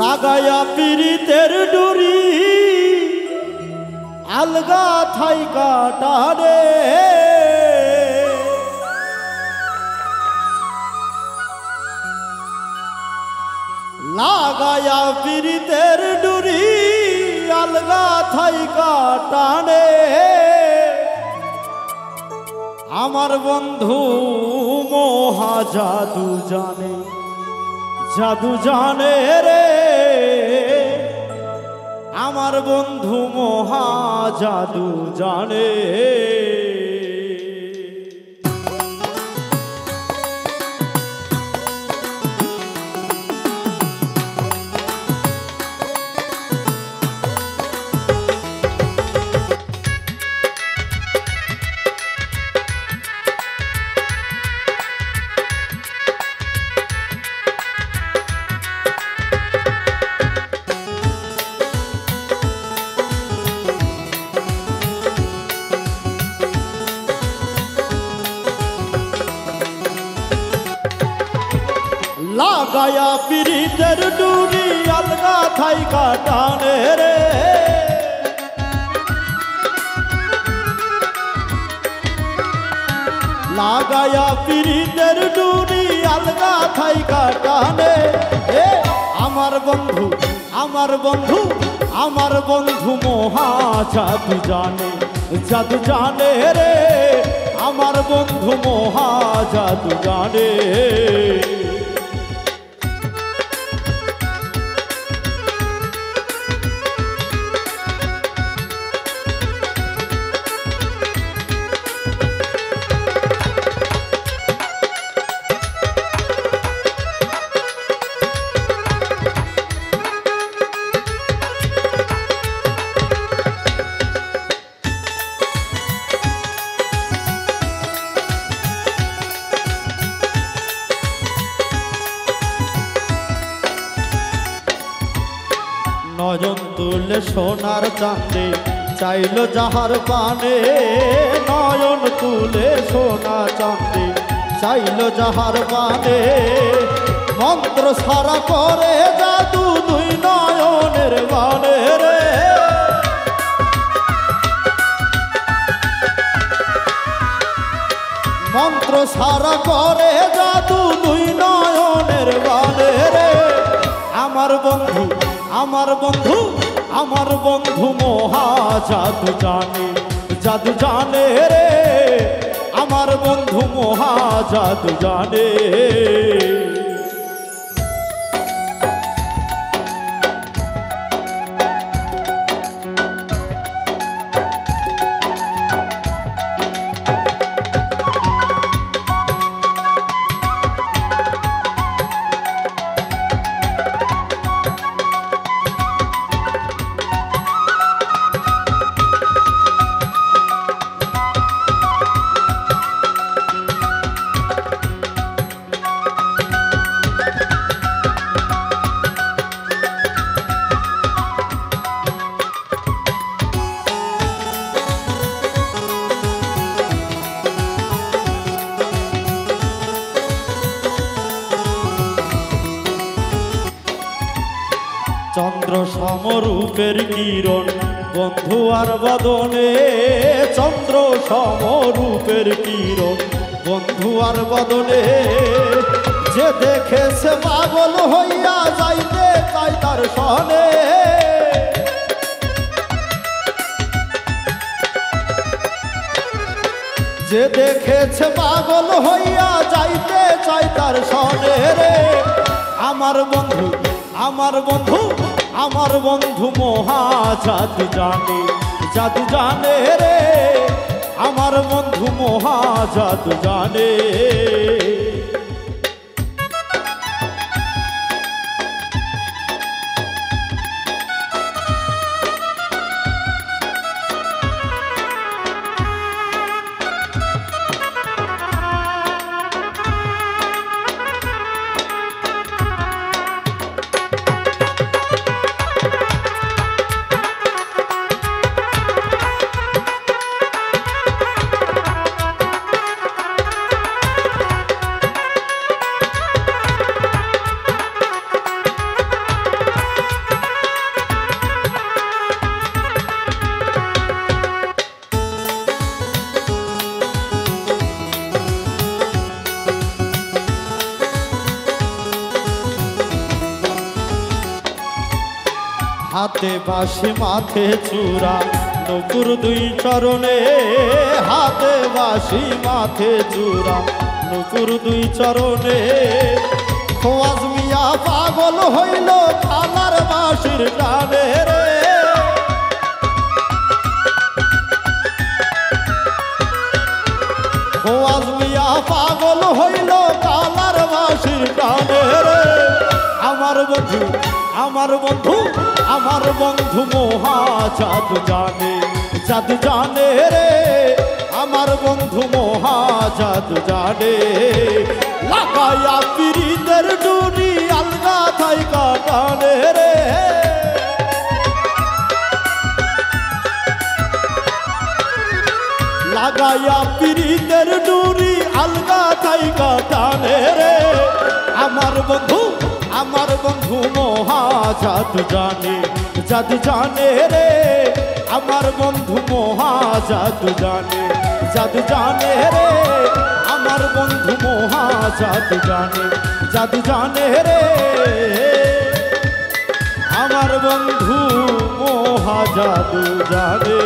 লাগায়া পিরিতের ডুরি, আলগা থাই কাটারে লাগায়া পিরিতের ডুরি, আলগা থাই কাটারে আমার বন্ধু মহা জাদু জানে জাদু জানে রে। আমার বন্ধু মহা জাদু জানে। লাগায়া পিরিতের ডুরি আলগা থাই কাটানে রে। লাগায়া পিরিতের ডুরি আলগা থাই কাটানে এ, আমার বন্ধু আমার বন্ধু আমার বন্ধু মহা জাদু জানে জাদু জানে রে। আমার বন্ধু মহা জাদু জানে। নয়ন তুলে সোনার চাঁদে, চাইল যাহার পানে নয়ন তুলে সোনা চাঁদে, চাইল যাহার পানে মন্ত্র সারা করে জাদু দুই নয়নের বানে রে। মন্ত্র সারা করে জাদু দুই নয়নের বানে রে। আমার বন্ধু আমার বন্ধু আমার বন্ধু মহা জাদু জানে জাদু জানে রে। আমার বন্ধু মহা জাদু জানে। চন্দ্র সমরূপের কিরণ, বন্ধু আর বদনে। চন্দ্র সমরূপের কিরণ, বন্ধু আর বদনে। যে দেখেছে পাগল হইয়া যাইতে চাই তার সনে যে দেখেছে পাগল হইয়া যাইতে চাই তার সনে রে। আমার বন্ধু আমার বন্ধু আমার বন্ধু মহা জাদু জানে জাদু জানে রে। আমার বন্ধু মহা জাদু জানে। হাতে বাসি মাথে চূড়া। নুপুর দুই চরণে, হাতে বাসি মাথে চূড়া। নুপুর দুই চরণে খোয়াজ মিয়া পাগল হইল খালার বাসির টানে রে। খোয়াজ মিয়া পাগল হইল কালার বাসির টানে রে। আমার বন্ধু আমার বন্ধু আমার বন্ধু মহা জাদু জানে জাদু জানে রে। আমার বন্ধু মহা জাদু জানে। লাগায়া পিরিতের ডুরি আলগা থাই কাটানে রে। লাগায়া পিরিতের ডুরি আলগা থাই কাটানে রে। আমার বন্ধু মহা জাদু জানে জাদু জানে রে। আমার বন্ধু মহা জাদু জানে জাদু জানে রে। আমার বন্ধু মহা জাদু জানে জাদু জানে রে। আমার বন্ধু মহা জাদু জানে।